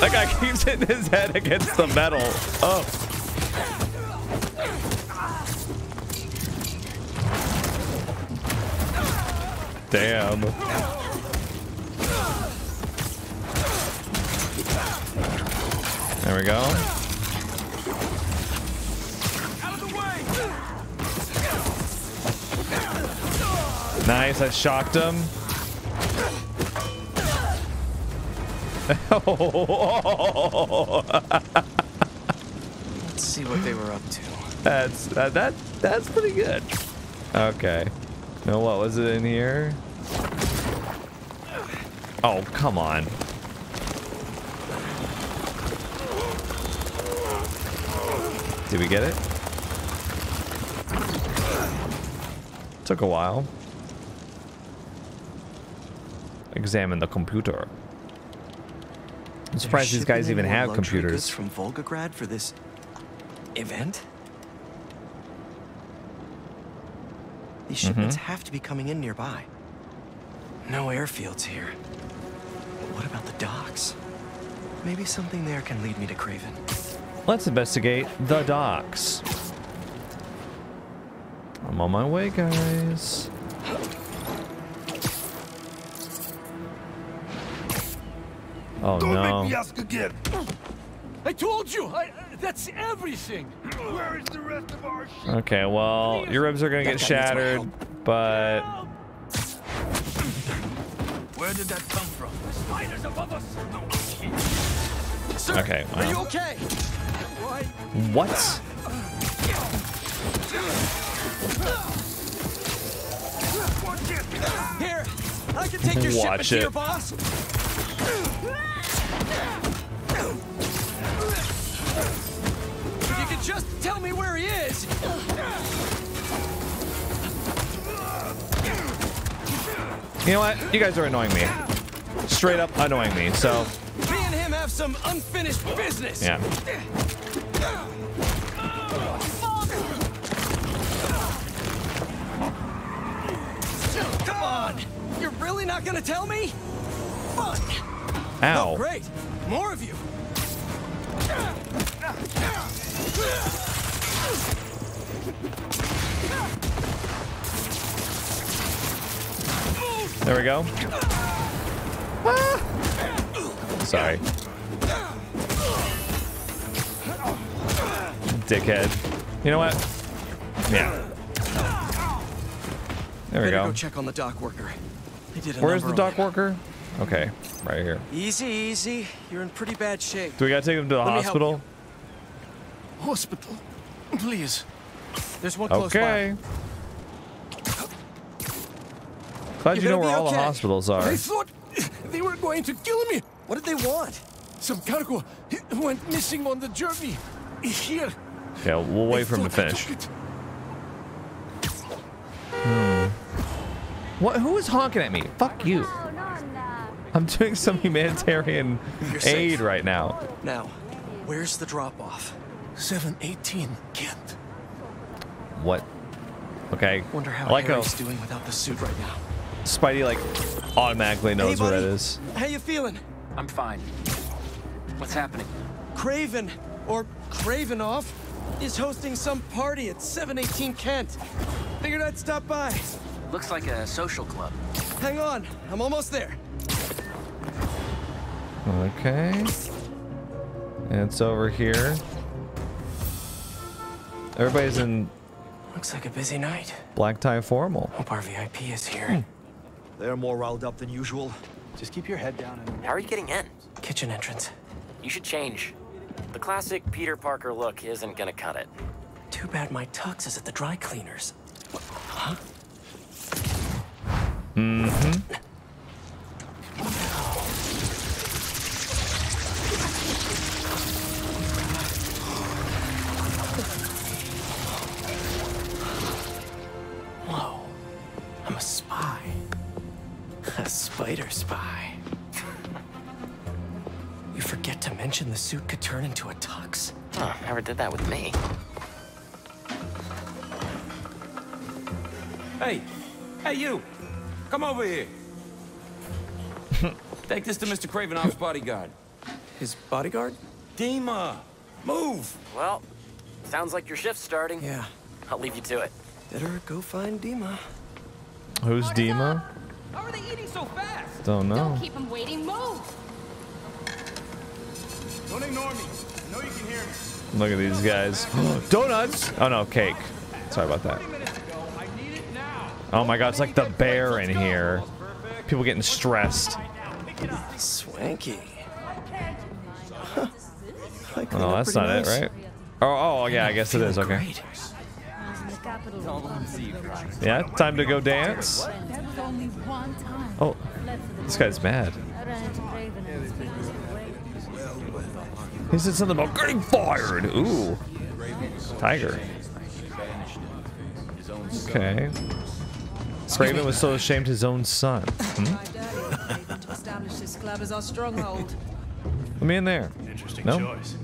that guy keeps hitting his head against the metal. Oh. Damn. There we go. Nice, I shocked him. Let's see what they were up to. That's uh, that that's pretty good. Okay. Now what was it in here? Oh, come on. Did we get it? Took a while. Examine the computer. I'm surprised these guys even have computers. from Volgograd for this event? These shipments Mm-hmm. have to be coming in nearby. No airfields here. But what about the docks? Maybe something there can lead me to Kraven. Let's investigate the docks. I'm on my way, guys. Oh Don't no. make me ask again. I told you. I, that's everything. Where is the rest of our shit? Okay, well, your ribs are gonna get That guy shattered, but Where did that come from? The spiders above us. Sir, Okay, Are you okay? Why? what? Here, I can take your Watch shipment to it. your boss. If you could just tell me where he is. You know what? You guys are annoying me. Straight up annoying me. So Me and him have some unfinished business. yeah. Really not gonna tell me? Fuck! Ow. Oh, great! More of you! There we go. Sorry. Dickhead. You know what? Yeah. There we Better go. go check on the dock worker. They Where's the dock worker? Okay, right here. Easy, easy. You're in pretty bad shape. Do we gotta take him to the Let hospital? Hospital. Please. There's one close Okay. Glad you, You know where all the hospitals are. I thought they were going to kill me. What did they want? Some cargo went missing on the journey. Here. Yeah, we'll wait for him to finish. What? Who is honking at me? Fuck you. I'm doing some humanitarian You're aid safe. right now. Now, where's the drop-off? 718, Kent. What? Okay. Wonder how I like how Harry's doing without the suit right now. Spidey like automatically knows Hey, what that buddy. is. How you feeling? I'm fine. What's happening? Kraven, or Kravinoff, is hosting some party at 718 Kent. Figured I'd stop by. Looks like a social club. Hang on, I'm almost there. Okay. And it's over here. Everybody's in Looks like a busy night. black tie formal. Hope our VIP is here. Hmm. They're more riled up than usual. Just keep your head down and... How are you getting in? Kitchen entrance. You should change. The classic Peter Parker look isn't gonna cut it. Too bad my tux is at the dry cleaners. Huh? Mm-hmm. Whoa. I'm a spy. A spider spy. You forget to mention the suit could turn into a tux. Huh, never did that with me. Hey, hey you, come over here. Take this to Mr. Kravinoff's bodyguard. His bodyguard? Dima, move. Well, sounds like your shift's starting. Yeah. I'll leave you to it. Better go find Dima. Who's Dima? How are they eating so fast? Don't know. Don't keep him waiting. Move. Don't ignore me. I know you can hear me. Look at these guys. Donuts! Oh no, cake. Sorry about that. Oh my god, it's like the bear in here. People getting stressed. Swanky. Oh, that's not it, right? Oh, oh, yeah, I guess it is. Okay. Yeah, time to go dance. That was only one time. Oh, this guy's mad. He said something about getting fired. Ooh. Tiger. Okay. Kraven was so ashamed his own son. Hmm? to establish this club as our stronghold. Let me in there. Interesting No? choice.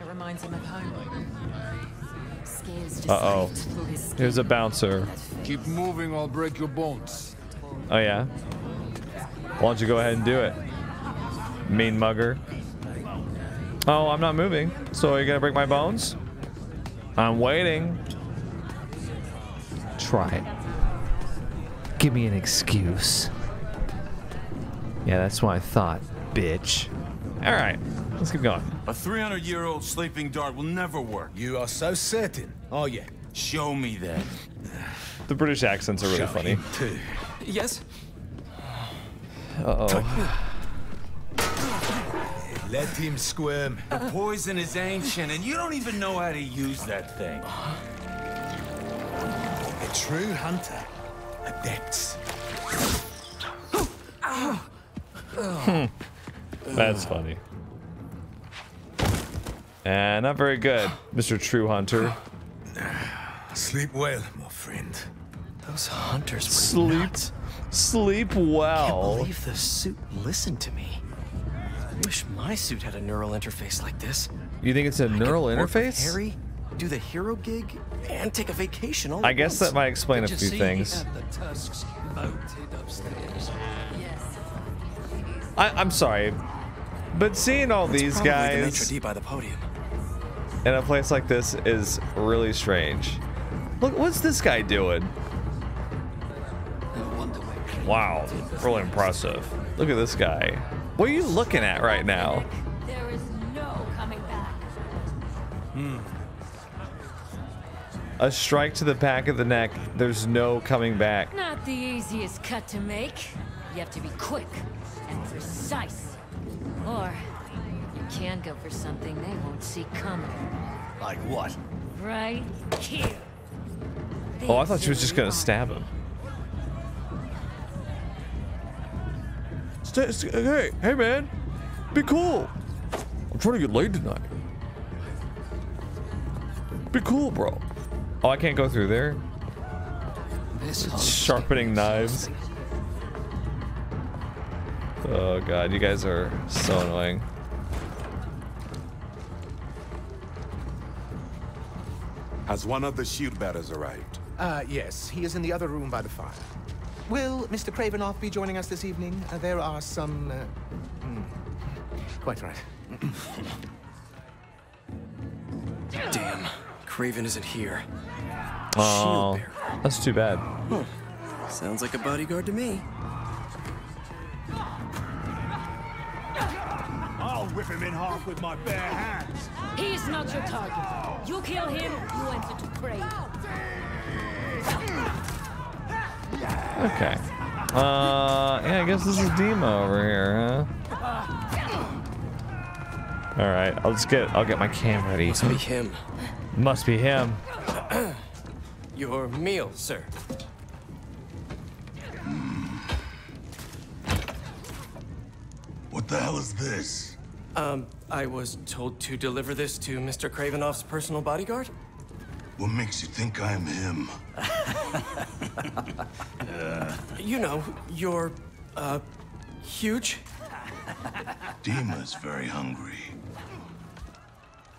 It reminds him of home. Uh-oh. Here's a bouncer. Keep moving, I'll break your bones. Oh, yeah? Why don't you go ahead and do it? Mean mugger. Oh, I'm not moving. So are you gonna break my bones? I'm waiting. Try it. Give me an excuse. Yeah, that's what I thought, bitch. Alright, let's keep going. A 300-year-old sleeping dart will never work. You are so certain, Oh yeah. Show me that. The British accents are really funny. Too. Yes? Uh-oh. Let him squirm. The poison is ancient, and you don't even know how to use that thing. A true hunter. Adepts. Hmm. That's funny. And not very good, Mr. True Hunter. Sleep well, my friend. Those hunters were Sleep. nuts. Sleep I well. can't believe the suit listened to me. I wish my suit had a neural interface like this. You think it's a neural Work with interface? Harry, do the hero gig, and take a vacation all I guess once. that might explain a Did you few things. he had the tusks mounted upstairs? I, I'm sorry, but seeing all That's these probably the guys by the podium. in a place like this is really strange. Look, what's this guy doing? Wow, really impressive. Look at this guy. What are you looking at right now? A strike to the back of the neck. There's no coming back. Not the easiest cut to make. You have to be quick and precise. Or you can go for something they won't see coming. Like what? Right here. Oh, I thought she was just gonna stab him. Stay, st- hey, hey, man, be cool. I'm trying to get laid tonight. Be cool, bro. Oh, I can't go through there. Sharpening knives. Oh god, you guys are so annoying. Has one of the shield bearers arrived? Uh, yes. He is in the other room by the fire. Will Mr. Kravinoff be joining us this evening? Uh, there are some... Uh, mm, quite right. Damn, Kraven isn't here. Oh, that's too bad. Huh. Sounds like a bodyguard to me. I'll whip him in half with my bare hands. He's not your target. You kill him, you enter to crave. Okay. Uh, yeah, I guess this is Dima over here, huh? All right, I'll just get I'll get my cam ready. Must be him. Must be him. Your meal, sir. What the hell is this? Um, I was told to deliver this to Mr. Kravinoff's personal bodyguard. What makes you think I'm him? You know, you're, uh, huge. Dima's very hungry.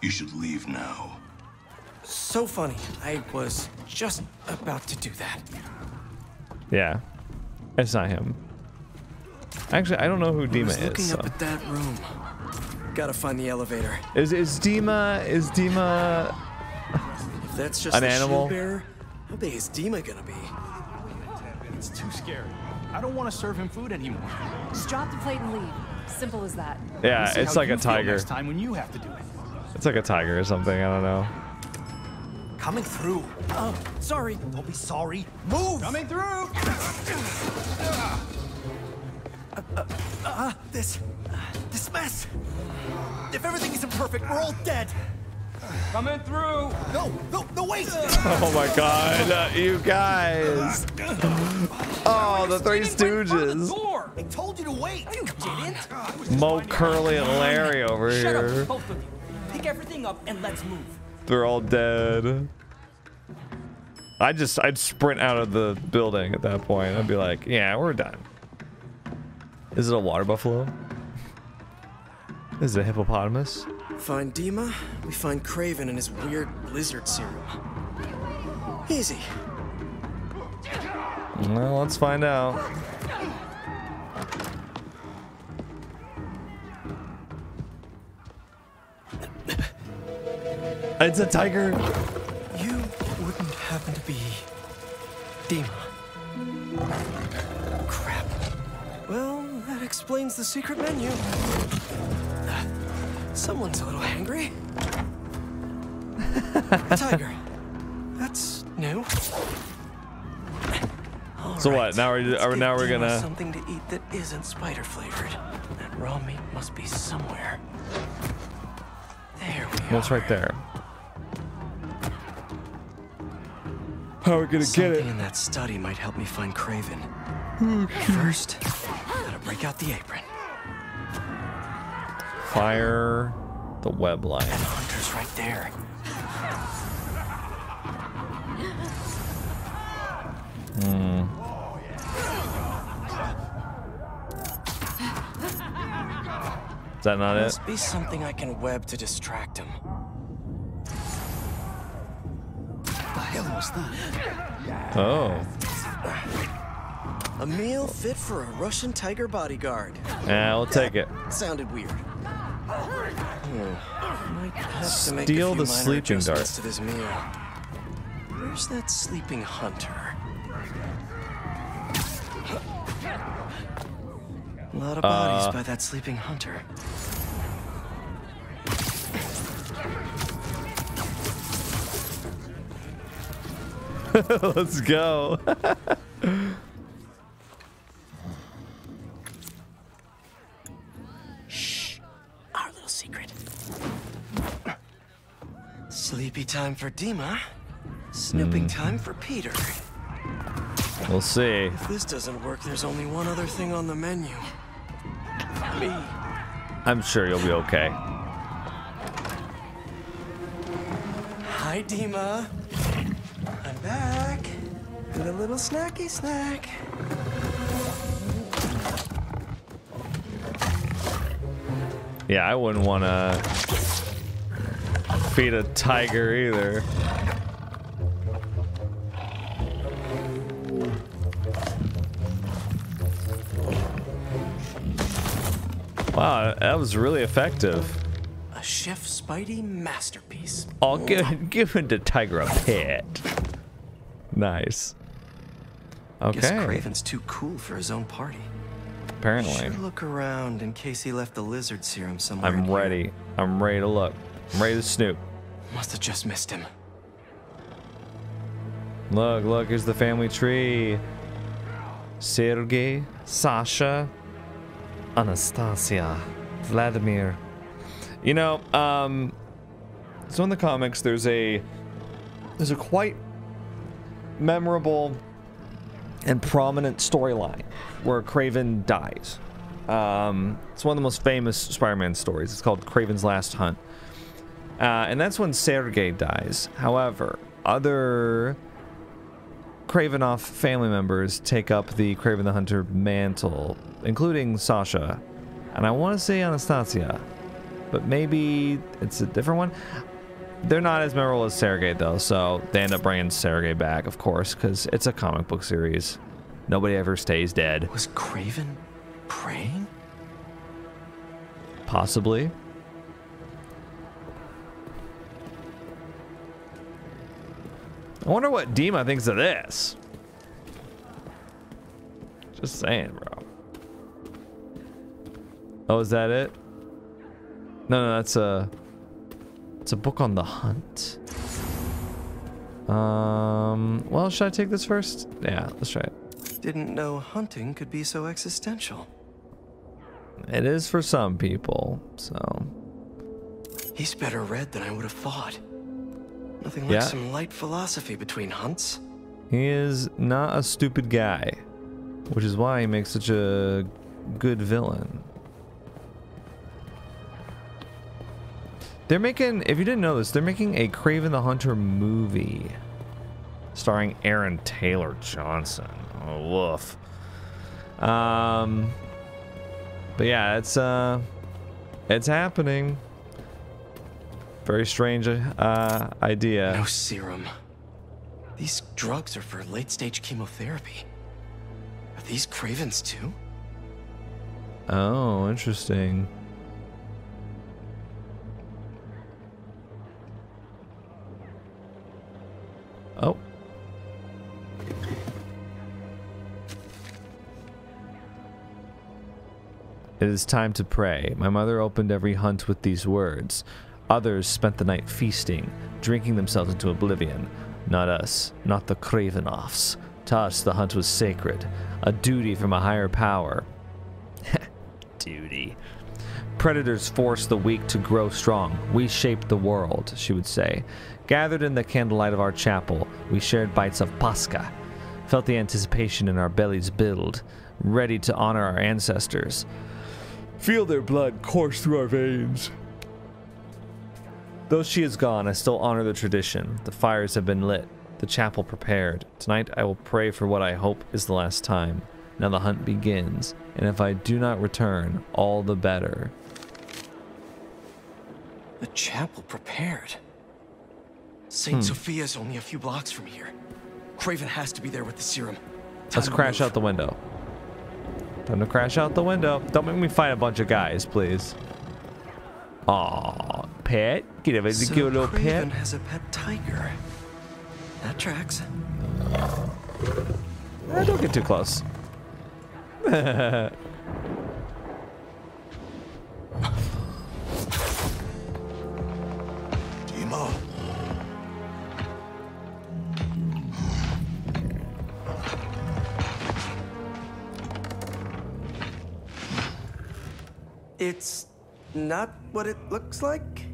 You should leave now. So funny. I was just about to do that. Yeah, it's not him. Actually, I don't know who I Dima was looking is. up at that room. Gotta find the elevator. Is is Dima is Dima If that's just An animal? shield bearer, how big is Dima gonna be? It's too scary. I don't want to serve him food anymore. Just drop the plate and leave. Simple as that. Yeah, it's like a tiger. Next time when you have to do it. It's like a tiger or something. I don't know. Coming through. Oh, sorry. Don't be sorry. Move! Coming through. Uh, this... this mess. If everything isn't perfect, we're all dead. Coming through. No, no, no, wait! Oh my god, uh, you guys. Oh, the Three Stooges. I told you to wait. You didn't. Moe, Curly, and Larry over Shut here. up, both of you. Pick everything up and let's move. They're all dead. I just, I'd sprint out of the building at that point. I'd be like, yeah, we're done. Is it a water buffalo? Is it a hippopotamus? Find Dima, we find Kraven and his weird lizard serum. Easy. Well, let's find out. It's a tiger. You wouldn't happen to be Dima. Crap. Well, that explains the secret menu. Someone's a little hangry. A tiger. That's new. So what? Now we're, are, now we're gonna. something to eat that isn't spider flavored. That raw meat must be somewhere. There we go. What's right there? How are we gonna Something get it? in that study might help me find Kraven. Okay. First, gotta break out the apron. Fire the web line. Hunter's right there. Hmm. Is that not it? Must be something I can web to distract him. Hell was that? Oh. A meal fit for a Russian tiger bodyguard. Yeah, we'll take it. Sounded weird. Hmm. Might have to make a Steal the sleeping dart. to this meal. Where's that sleeping hunter? A lot of bodies Uh. by that sleeping hunter. Let's go. Shh. Our little secret. Sleepy time for Dima. Snooping Hmm. time for Peter. We'll see. If this doesn't work, there's only one other thing on the menu. Me. I'm sure you'll be okay. Hi, Dima. Back. Get a little snacky snack. Yeah, I wouldn't want to feed a tiger either. Wow, that was really effective. A Chef Spidey masterpiece. Oh, give, give the tiger a pet. Nice. Okay. Guess Kraven's too cool for his own party. Apparently. Should look around in case he left the lizard serum somewhere. I'm here. ready. I'm ready to look. I'm ready to snoop. Must have just missed him. Look, look, here's the family tree. Sergey, Sasha, Anastasia, Vladimir. You know, um, so in the comics, there's a there's a quite memorable and prominent storyline where Kraven dies. Um, it's one of the most famous Spider-Man stories. It's called Kraven's Last Hunt, uh, and that's when Sergei dies. However, other Kravinoff family members take up the Kraven the Hunter mantle, including Sasha, and I want to say Anastasia, but maybe it's a different one. They're not as memorable as Sergei, though, so they end up bringing Sergei back, of course, because it's a comic book series. Nobody ever stays dead. Was Kraven praying? Possibly. I wonder what Dima thinks of this. Just saying, bro. Oh, is that it? No, no, that's a... It's a book on the hunt. Um, well, should I take this first? Yeah, let's try it. Didn't know hunting could be so existential. It is for some people, so... He's better read than I would have thought. Nothing like Yeah. some light philosophy between hunts. He is not a stupid guy, which is why he makes such a good villain. They're making, if you didn't know this, they're making a Kraven the Hunter movie starring Aaron Taylor Johnson. Oh, woof. Um, but yeah, it's uh, it's happening. Very strange uh, idea. No serum. These drugs are for late stage chemotherapy. Are these Kravens too? Oh, interesting. Oh. It is time to pray. My mother opened every hunt with these words. Others spent the night feasting, drinking themselves into oblivion. Not us, not the Kravinoffs. To us, the hunt was sacred, a duty from a higher power. duty. Predators force the weak to grow strong. We shape the world, she would say. Gathered in the candlelight of our chapel, we shared bites of pasca, felt the anticipation in our bellies build, ready to honor our ancestors. Feel their blood course through our veins. Though she is gone, I still honor the tradition. The fires have been lit, the chapel prepared. Tonight I will pray for what I hope is the last time. Now the hunt begins, and if I do not return, all the better. The chapel prepared. Saint Hmm. Sophia's only a few blocks from here. Kraven has to be there with the serum. Let's crash out the window. Time to crash out the window. Don't make me fight a bunch of guys, please. Aw, pet. Get a, So a little Kraven pet. has a pet tiger. That tracks. Eh, don't get too close. It's not what it looks like.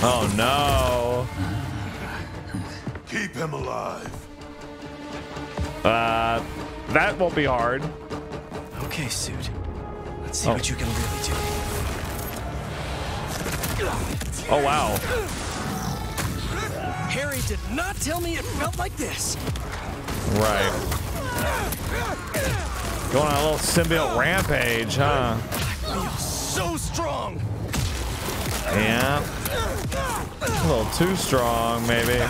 Oh no. Keep him alive. Uh, that won't be hard. Okay, suit. Let's see Oh. what you can really do. Oh wow. Harry did not tell me it felt like this. Right. Going on a little symbiote rampage, huh? Feel so strong. Yeah. A little too strong, maybe.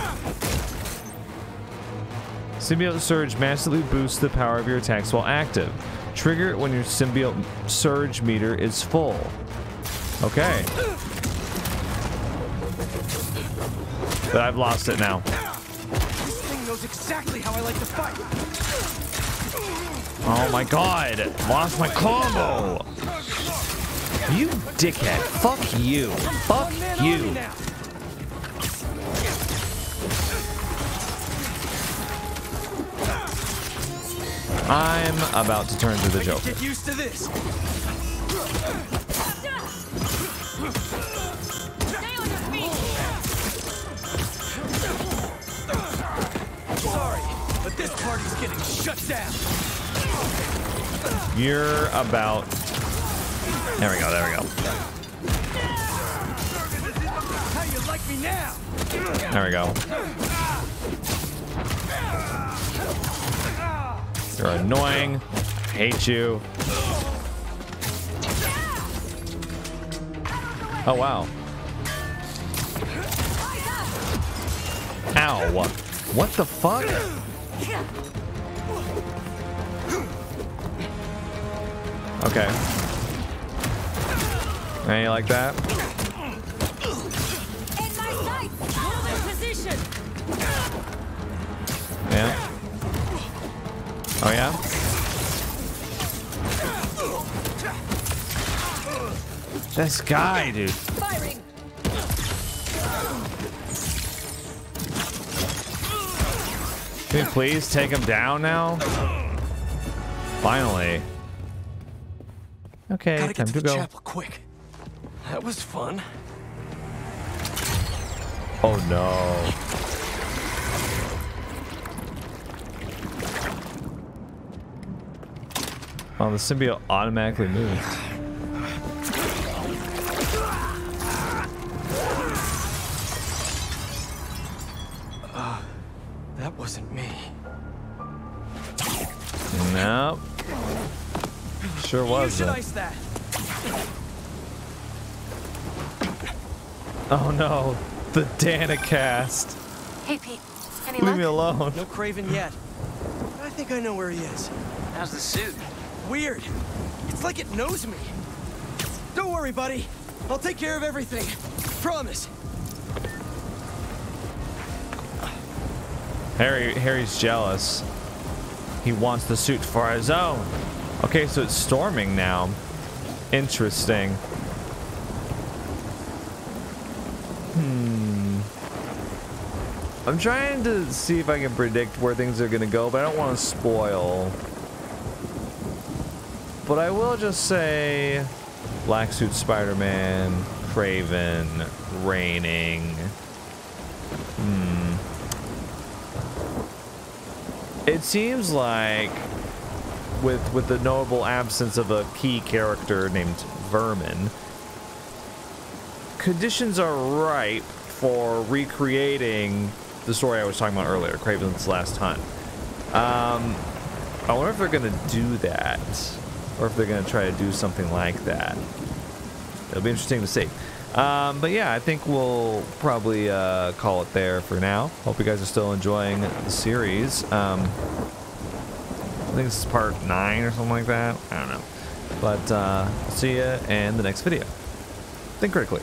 Symbiote Surge massively boosts the power of your attacks while active. Trigger it when your symbiote surge meter is full. Okay. But I've lost it now. This thing knows exactly how I like to fight. Oh my god! Lost my combo! You dickhead. Fuck you. Fuck you. I'm about to turn to the Joker. Get used to this. Sorry, but this party's getting shut down. You're about. There we go, there we go. There we go. You're annoying. I hate you. Oh, wow. Ow. What the fuck? Okay. Hey, you like that? Yeah. Oh yeah? This guy, dude. Firing. Can you please take him down now? Finally. Okay, Gotta time get to to the go. chapel quick. That was fun. Oh no. Oh, the symbiote automatically moved. Sure You was uh, should that. Oh no, the Danikast. Hey, Pete. Any Leave luck? me alone. No Kraven yet. But I think I know where he is. How's the suit? Weird. It's like it knows me. Don't worry, buddy. I'll take care of everything. Promise. Harry, Harry's jealous. He wants the suit for his own. Okay, so it's storming now. Interesting. Hmm. I'm trying to see if I can predict where things are gonna go, but I don't want to spoil. But I will just say Black Suit Spider-Man, Kraven, Raining. Hmm. It seems like with with the notable absence of a key character named Vermin, conditions are ripe for recreating the story I was talking about earlier, Kraven's Last Hunt. Um, I wonder if they're gonna do that, or if they're gonna try to do something like that. It'll be interesting to see. Um, but yeah, I think we'll probably uh, call it there for now. Hope you guys are still enjoying the series. Um, think this is part nine or something like that. I don't know. But uh, see you in the next video. Think critically.